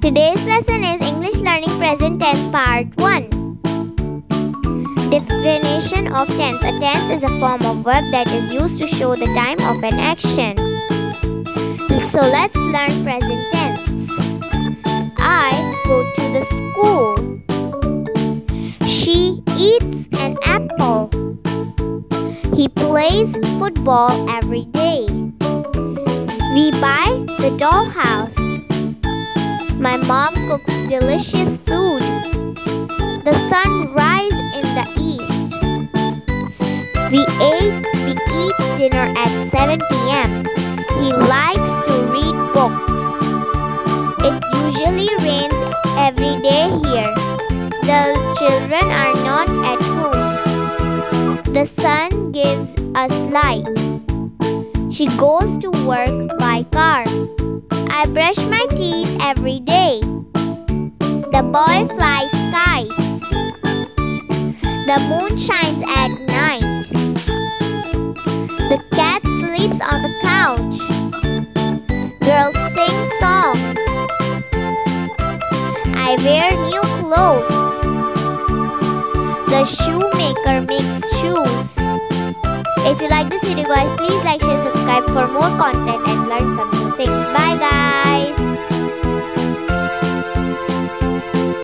Today's lesson is English Learning Present Tense Part 1. Definition of tense. A tense is a form of verb that is used to show the time of an action. So let's learn present tense. I go to the school. She eats an apple. He plays football every day. We buy the dollhouse. My mom cooks delicious food. The sun rises in the east. We ate, we eat dinner at 7 p.m. He likes to read books. It usually rains every day here. The children are not at home. The sun gives us light. She goes to work by car. I brush my teeth every day. The boy flies kites. The moon shines at night. The cat sleeps on the couch. Girls sing songs. I wear new clothes. The shoemaker makes shoes. If you like this video guys, please like, share, subscribe for more content